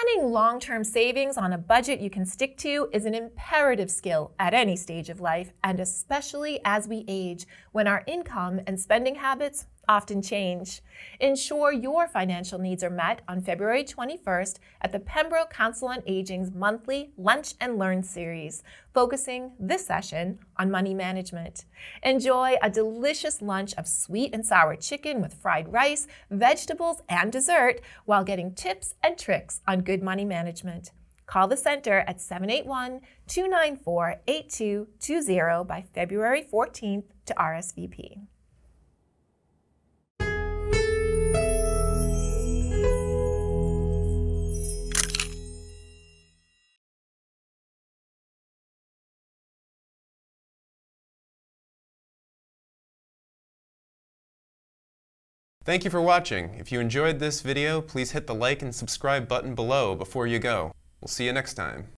Planning long term savings on a budget you can stick to is an imperative skill at any stage of life, and especially as we age, when our income and spending habits often change. Ensure your financial needs are met on February 21st at the Pembroke Council on Aging's monthly Lunch and Learn series, focusing this session on money management. Enjoy a delicious lunch of sweet and sour chicken with fried rice, vegetables, and dessert while getting tips and tricks on good money management. Call the center at 781 294 8220 by February 14th to RSVP. Thank you for watching. If you enjoyed this video, please hit the like and subscribe button below before you go. We'll see you next time.